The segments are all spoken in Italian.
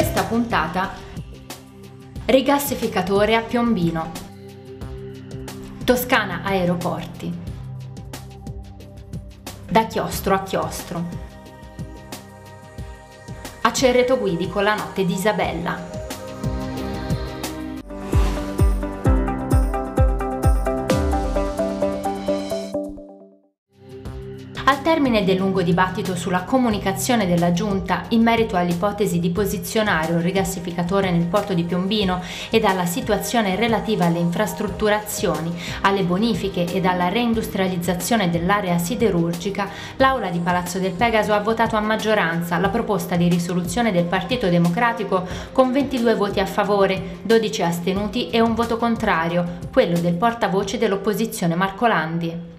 Questa puntata rigassificatore a Piombino. Toscana Aeroporti. Da chiostro a chiostro. A Cerreto Guidi con la notte di Isabella. Al termine del lungo dibattito sulla comunicazione della Giunta in merito all'ipotesi di posizionare un rigassificatore nel porto di Piombino ed alla situazione relativa alle infrastrutturazioni, alle bonifiche ed alla reindustrializzazione dell'area siderurgica, l'Aula di Palazzo del Pegaso ha votato a maggioranza la proposta di risoluzione del Partito Democratico con 22 voti a favore, 12 astenuti e un voto contrario, quello del portavoce dell'opposizione Marco Landi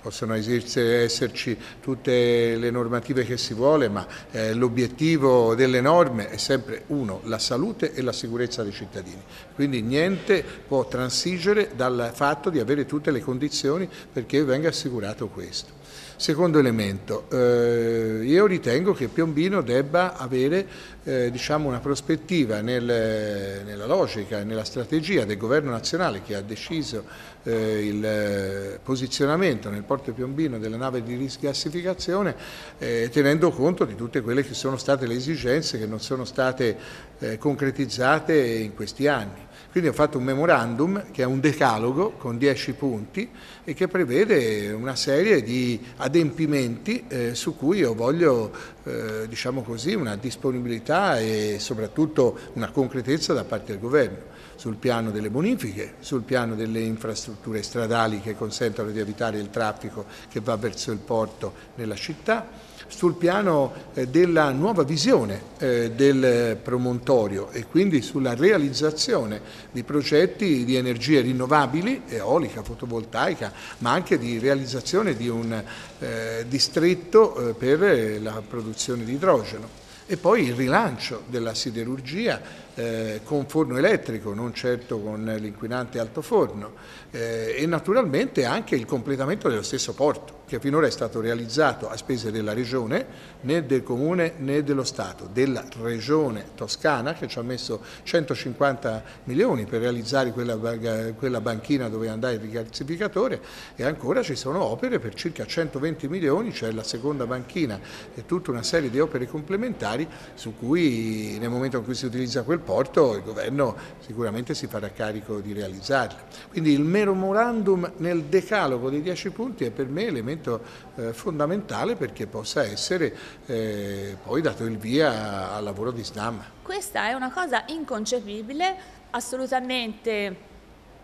possono esserci tutte le normative che si vuole, ma eh, l'obiettivo delle norme è sempre uno, la salute e la sicurezza dei cittadini. Quindi niente può transigere dal fatto di avere tutte le condizioni perché venga assicurato questo. Secondo elemento, eh, io ritengo che Piombino debba avere eh, diciamo una prospettiva nel, nella logica e nella strategia del governo nazionale che ha deciso eh, il eh, posizionamento nel porto Piombino della nave di risgassificazione eh, tenendo conto di tutte quelle che sono state le esigenze che non sono state eh, concretizzate in questi anni. Quindi ho fatto un memorandum che è un decalogo con 10 punti e che prevede una serie di adempimenti eh, su cui io voglio eh, diciamo così, una disponibilità e soprattutto una concretezza da parte del governo sul piano delle bonifiche, sul piano delle infrastrutture stradali che consentono di evitare il traffico che va verso il porto nella città, sul piano eh, della nuova visione eh, del promontorio e quindi sulla realizzazione di progetti di energie rinnovabili, eolica, fotovoltaica, ma anche di realizzazione di un eh, distretto per la produzione di idrogeno e poi il rilancio della siderurgia eh, con forno elettrico, non certo con l'inquinante altoforno eh, e naturalmente anche il completamento dello stesso porto che finora è stato realizzato a spese della Regione, né del Comune né dello Stato, della Regione Toscana che ci ha messo 150 milioni per realizzare quella, quella banchina dove andare il rigassificatore e ancora ci sono opere per circa 120 milioni, cioè la seconda banchina e tutta una serie di opere complementari su cui nel momento in cui si utilizza quel porto il governo sicuramente si farà carico di realizzarla. Quindi il memorandum nel decalogo dei 10 punti è per me elemento eh, fondamentale perché possa essere eh, poi dato il via al lavoro di SNAM. Questa è una cosa inconcepibile, assolutamente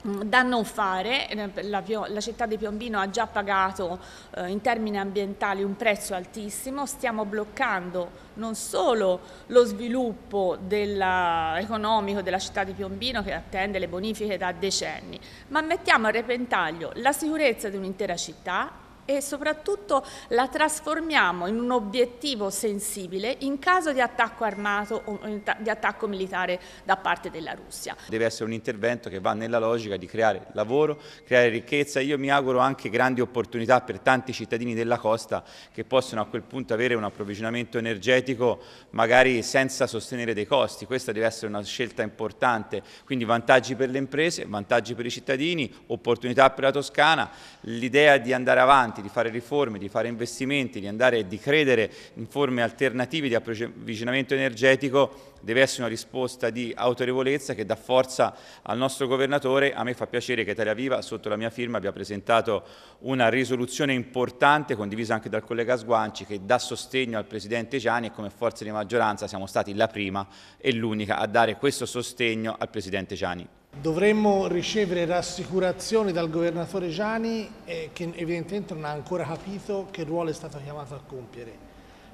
da non fare, eh, la, la, città di Piombino ha già pagato eh, in termini ambientali un prezzo altissimo, stiamo bloccando non solo lo sviluppo della, economico della città di Piombino che attende le bonifiche da decenni, ma mettiamo a repentaglio la sicurezza di un'intera città e soprattutto la trasformiamo in un obiettivo sensibile in caso di attacco armato o di attacco militare da parte della Russia. Deve essere un intervento che va nella logica di creare lavoro, creare ricchezza. Io mi auguro anche grandi opportunità per tanti cittadini della costa che possono a quel punto avere un approvvigionamento energetico magari senza sostenere dei costi. Questa deve essere una scelta importante, quindi vantaggi per le imprese, vantaggi per i cittadini, opportunità per la Toscana, l'idea di andare avanti avanti, di fare riforme, di fare investimenti, di andare e di credere in forme alternative di approvvigionamento energetico deve essere una risposta di autorevolezza che dà forza al nostro governatore. A me fa piacere che Italia Viva, sotto la mia firma, abbia presentato una risoluzione importante, condivisa anche dal collega Sguanci, che dà sostegno al Presidente Gianni e come forza di maggioranza siamo stati la prima e l'unica a dare questo sostegno al Presidente Gianni. Dovremmo ricevere rassicurazioni dal governatore Gianni eh, che evidentemente non ha ancora capito che ruolo è stato chiamato a compiere,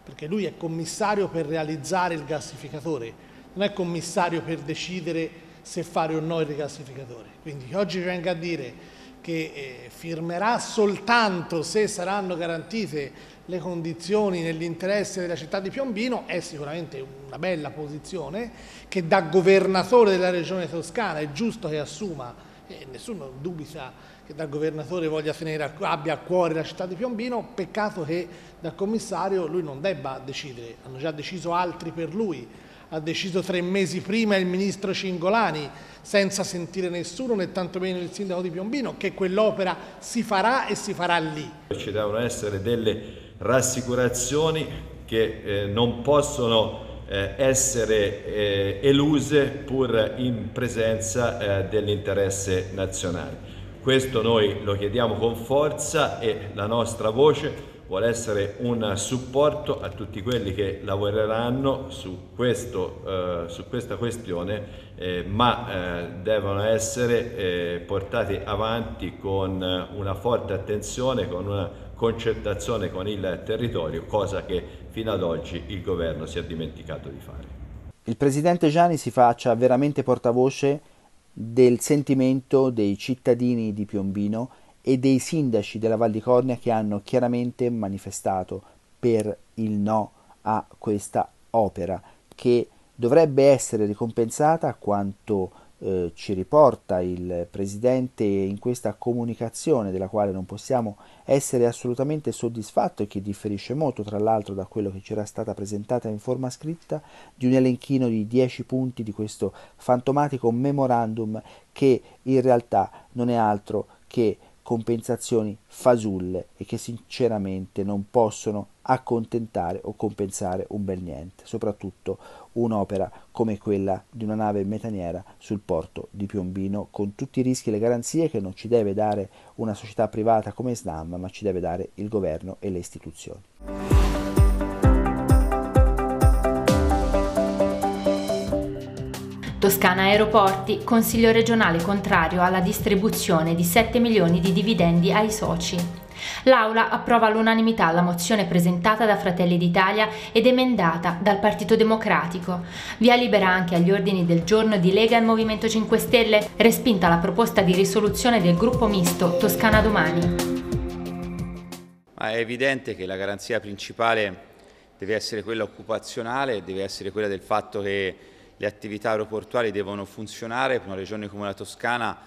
perché lui è commissario per realizzare il gassificatore, non è commissario per decidere se fare o no il rigassificatore. Quindi oggi venga a dire che eh, firmerà soltanto se saranno garantite le condizioni nell'interesse della città di Piombino è sicuramente una bella posizione che da governatore della regione toscana è giusto che assuma e nessuno dubita che da governatore voglia tenere, abbia a cuore la città di Piombino, peccato che da commissario lui non debba decidere, hanno già deciso altri per lui ha deciso tre mesi prima il ministro Cingolani, senza sentire nessuno né tantomeno il sindaco di Piombino, che quell'opera si farà e si farà lì. Ci devono essere delle rassicurazioni che eh, non possono eh, essere eh, eluse pur in presenza eh, dell'interesse nazionale. Questo noi lo chiediamo con forza e la nostra voce vuole essere un supporto a tutti quelli che lavoreranno su, questo, eh, su questa questione, eh, ma eh, devono essere eh, portati avanti con una forte attenzione, con una concertazione con il territorio, cosa che fino ad oggi il governo si è dimenticato di fare. Il Presidente Gianni si faccia veramente portavoce del sentimento dei cittadini di Piombino e dei sindaci della Val di Cornia che hanno chiaramente manifestato per il no a questa opera che dovrebbe essere ricompensata a quanto eh, ci riporta il Presidente in questa comunicazione della quale non possiamo essere assolutamente soddisfatti e che differisce molto tra l'altro da quello che ci era stata presentata in forma scritta di un elenchino di 10 punti di questo fantomatico memorandum che in realtà non è altro che compensazioni fasulle e che sinceramente non possono accontentare o compensare un bel niente, soprattutto un'opera come quella di una nave metaniera sul porto di Piombino con tutti i rischi e le garanzie che non ci deve dare una società privata come Snam, ma ci deve dare il governo e le istituzioni. Toscana Aeroporti, Consiglio regionale contrario alla distribuzione di 7 milioni di dividendi ai soci. L'Aula approva all'unanimità la mozione presentata da Fratelli d'Italia ed emendata dal Partito Democratico. Via libera anche agli ordini del giorno di Lega e Movimento 5 Stelle, respinta la proposta di risoluzione del gruppo misto Toscana Domani. Ma è evidente che la garanzia principale deve essere quella occupazionale, deve essere quella del fatto che le attività aeroportuali devono funzionare, per una regione come la Toscana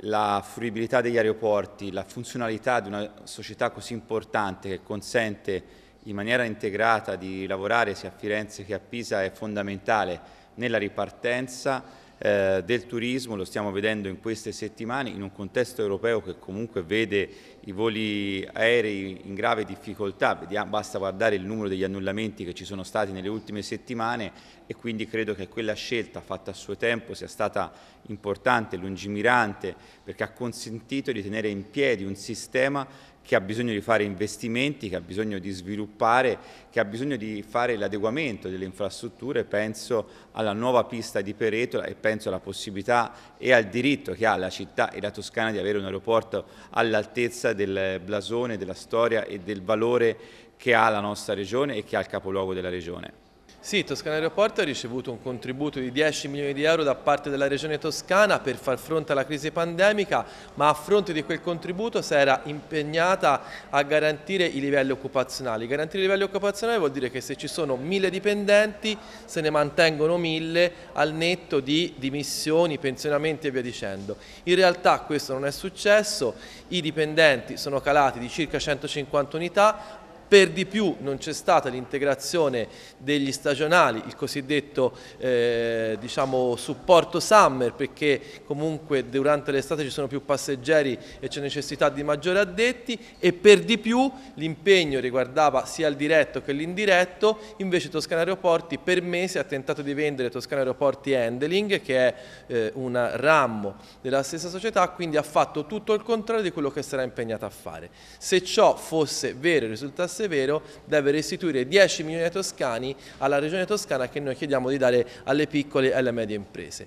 la fruibilità degli aeroporti, la funzionalità di una società così importante che consente in maniera integrata di lavorare sia a Firenze che a Pisa è fondamentale nella ripartenza eh, del turismo, lo stiamo vedendo in queste settimane in un contesto europeo che comunque vede i voli aerei in grave difficoltà, basta guardare il numero degli annullamenti che ci sono stati nelle ultime settimane e quindi credo che quella scelta fatta a suo tempo sia stata importante, lungimirante, perché ha consentito di tenere in piedi un sistema che ha bisogno di fare investimenti, che ha bisogno di sviluppare, che ha bisogno di fare l'adeguamento delle infrastrutture, penso alla nuova pista di Peretola e penso alla possibilità e al diritto che ha la città e la Toscana di avere un aeroporto all'altezza del blasone, della storia e del valore che ha la nostra regione e che ha il capoluogo della regione. Sì, Toscana Aeroporto ha ricevuto un contributo di 10 milioni di euro da parte della Regione Toscana per far fronte alla crisi pandemica, ma a fronte di quel contributo si era impegnata a garantire i livelli occupazionali. Garantire i livelli occupazionali vuol dire che se ci sono mille dipendenti se ne mantengono mille al netto di dimissioni, pensionamenti e via dicendo. In realtà questo non è successo, i dipendenti sono calati di circa 150 unità, per di più non c'è stata l'integrazione degli stagionali, il cosiddetto eh, diciamo, supporto summer perché comunque durante l'estate ci sono più passeggeri e c'è necessità di maggiori addetti e per di più l'impegno riguardava sia il diretto che l'indiretto, invece Toscana Aeroporti per mesi ha tentato di vendere Toscana Aeroporti Handling che è eh, un ramo della stessa società, quindi ha fatto tutto il contrario di quello che sarà impegnata a fare. Se ciò fosse vero e risultasse Severo deve restituire 10 milioni ai toscani alla regione toscana che noi chiediamo di dare alle piccole e alle medie imprese.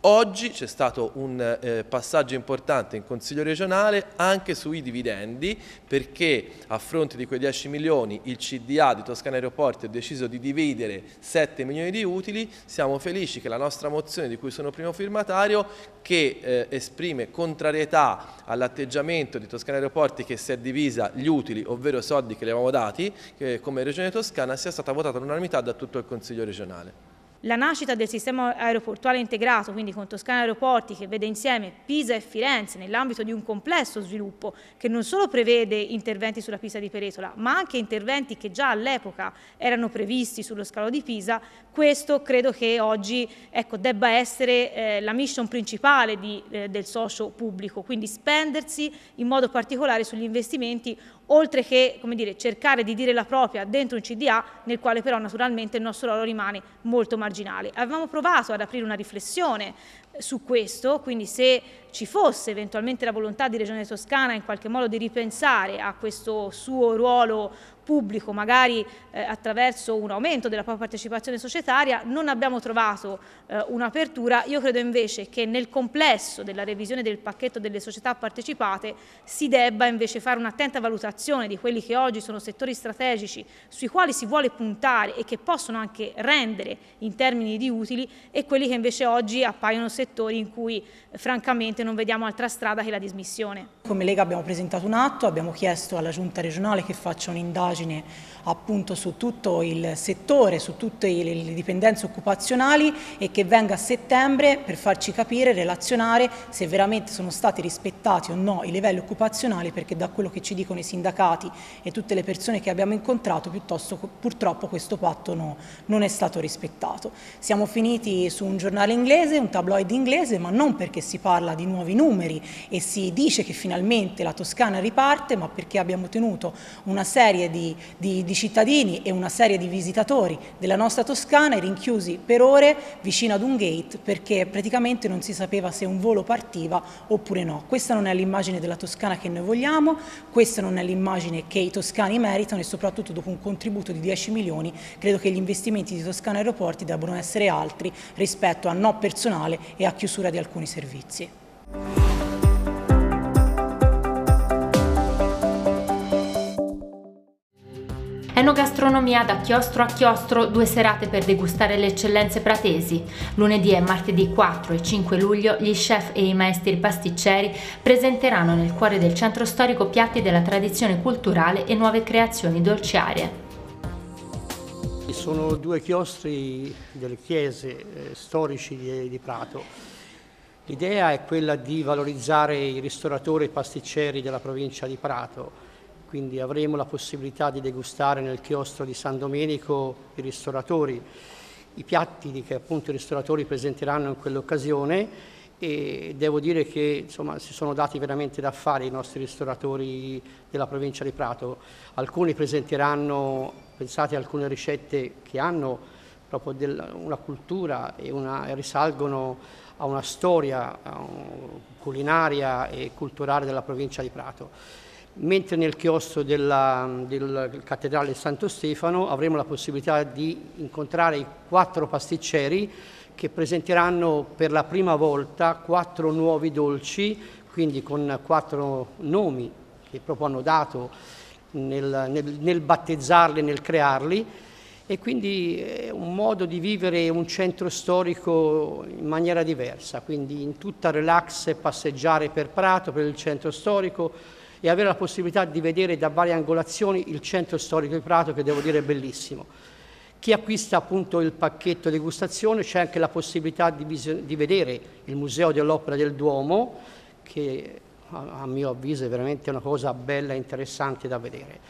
Oggi c'è stato un eh, passaggio importante in Consiglio regionale anche sui dividendi perché a fronte di quei 10 milioni il CDA di Toscana Aeroporti ha deciso di dividere 7 milioni di utili. Siamo felici che la nostra mozione di cui sono primo firmatario che eh, esprime contrarietà all'atteggiamento di Toscana Aeroporti che si è divisa gli utili, ovvero soldi che le avevamo dati come Regione Toscana, sia stata votata all'unanimità da tutto il Consiglio regionale. La nascita del sistema aeroportuale integrato, quindi con Toscana Aeroporti, che vede insieme Pisa e Firenze nell'ambito di un complesso sviluppo che non solo prevede interventi sulla Pisa di Peretola, ma anche interventi che già all'epoca erano previsti sullo scalo di Pisa, questo credo che oggi ecco, debba essere eh, la mission principale di, eh, del socio pubblico, quindi spendersi in modo particolare sugli investimenti oltre che dire, cercare di dire la propria dentro un CDA nel quale però naturalmente il nostro ruolo rimane molto marginale. Avevamo provato ad aprire una riflessione su questo, quindi se ci fosse eventualmente la volontà di Regione Toscana in qualche modo di ripensare a questo suo ruolo pubblico, magari eh, attraverso un aumento della propria partecipazione societaria, non abbiamo trovato eh, un'apertura. Io credo invece che nel complesso della revisione del pacchetto delle società partecipate si debba invece fare un'attenta valutazione di quelli che oggi sono settori strategici sui quali si vuole puntare e che possono anche rendere in termini di utili e quelli che invece oggi appaiono settori settori in cui francamente non vediamo altra strada che la dismissione. Come Lega abbiamo presentato un atto, abbiamo chiesto alla Giunta regionale che faccia un'indagine appunto su tutto il settore, su tutte le dipendenze occupazionali e che venga a settembre per farci capire, relazionare se veramente sono stati rispettati o no i livelli occupazionali perché da quello che ci dicono i sindacati e tutte le persone che abbiamo incontrato piuttosto purtroppo questo patto no, non è stato rispettato. Siamo finiti su un giornale inglese, un tabloid inglese, ma non perché si parla di nuovi numeri e si dice che finalmente la Toscana riparte, ma perché abbiamo tenuto una serie di, di, di cittadini e una serie di visitatori della nostra Toscana rinchiusi per ore vicino ad un gate perché praticamente non si sapeva se un volo partiva oppure no. Questa non è l'immagine della Toscana che noi vogliamo, questa non è l'immagine che i toscani meritano e soprattutto dopo un contributo di 10 milioni credo che gli investimenti di Toscana Aeroporti debbano essere altri rispetto a no personale e a chiusura di alcuni servizi. Enogastronomia da chiostro a chiostro, due serate per degustare le eccellenze pratesi. Lunedì e martedì 4 e 5 luglio gli chef e i maestri pasticceri presenteranno nel cuore del centro storico piatti della tradizione culturale e nuove creazioni dolciarie. Sono due chiostri delle chiese eh, storici di, di Prato. L'idea è quella di valorizzare i ristoratori e i pasticceri della provincia di Prato, quindi avremo la possibilità di degustare nel chiostro di San Domenico i ristoratori, i piatti che appunto i ristoratori presenteranno in quell'occasione e devo dire che insomma, si sono dati veramente da fare i nostri ristoratori della provincia di Prato. Alcuni presenteranno, pensate, alcune ricette che hanno proprio del, una cultura e, una, risalgono a una storia culinaria e culturale della provincia di Prato mentre nel chiostro della, della cattedrale Santo Stefano avremo la possibilità di incontrare i quattro pasticceri che presenteranno per la prima volta quattro nuovi dolci, quindi con quattro nomi che proprio hanno dato nel, nel, nel battezzarli, nel crearli, e quindi è un modo di vivere un centro storico in maniera diversa, quindi in tutta relax passeggiare per Prato, per il centro storico, e avere la possibilità di vedere da varie angolazioni il centro storico di Prato che devo dire è bellissimo. Chi acquista appunto il pacchetto degustazione c'è anche la possibilità di, di vedere il Museo dell'Opera del Duomo che a, a mio avviso è veramente una cosa bella e interessante da vedere.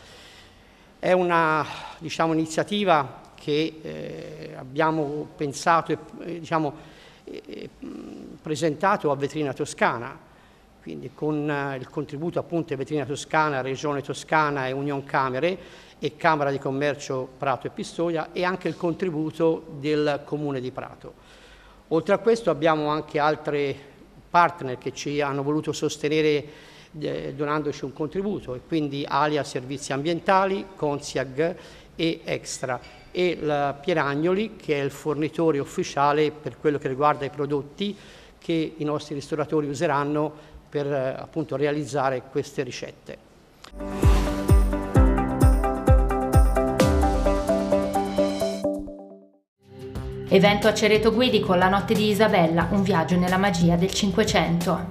È una diciamo, iniziativa che eh, abbiamo pensato e eh, diciamo, eh, presentato a Vetrina Toscana, quindi con eh, il contributo appunto di Vetrina Toscana, Regione Toscana e Union Camere e Camera di Commercio Prato e Pistoia e anche il contributo del Comune di Prato. Oltre a questo abbiamo anche altri partner che ci hanno voluto sostenere eh, donandoci un contributo e quindi Alia Servizi Ambientali, Consiag e Extra e la Pieragnoli che è il fornitore ufficiale per quello che riguarda i prodotti che i nostri ristoratori useranno per eh, appunto realizzare queste ricette. Evento a Cereto Guidi con la notte di Isabella, un viaggio nella magia del Cinquecento.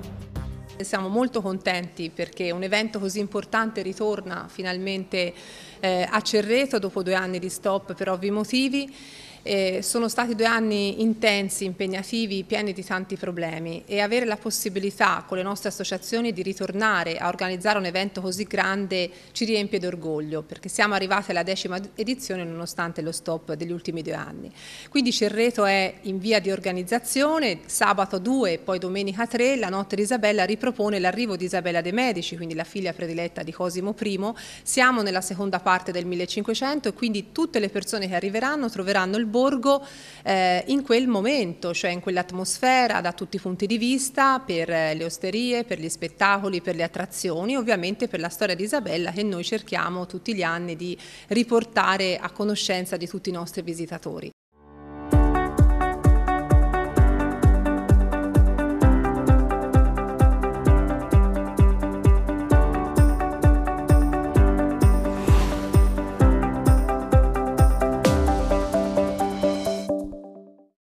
Siamo molto contenti perché un evento così importante ritorna finalmente eh, a Cerreto dopo due anni di stop per ovvi motivi. Eh, sono stati due anni intensi, impegnativi, pieni di tanti problemi e avere la possibilità con le nostre associazioni di ritornare a organizzare un evento così grande ci riempie d'orgoglio perché siamo arrivati alla decima edizione nonostante lo stop degli ultimi due anni. Quindi Cerreto è in via di organizzazione, sabato 2 e poi domenica 3 la notte di Isabella ripropone l'arrivo di Isabella De Medici, quindi la figlia prediletta di Cosimo I. Siamo nella seconda parte del 1500 e quindi tutte le persone che arriveranno troveranno il borgo eh, in quel momento, cioè in quell'atmosfera da tutti i punti di vista, per eh, le osterie, per gli spettacoli, per le attrazioni, ovviamente per la storia di Isabella che noi cerchiamo tutti gli anni di riportare a conoscenza di tutti i nostri visitatori.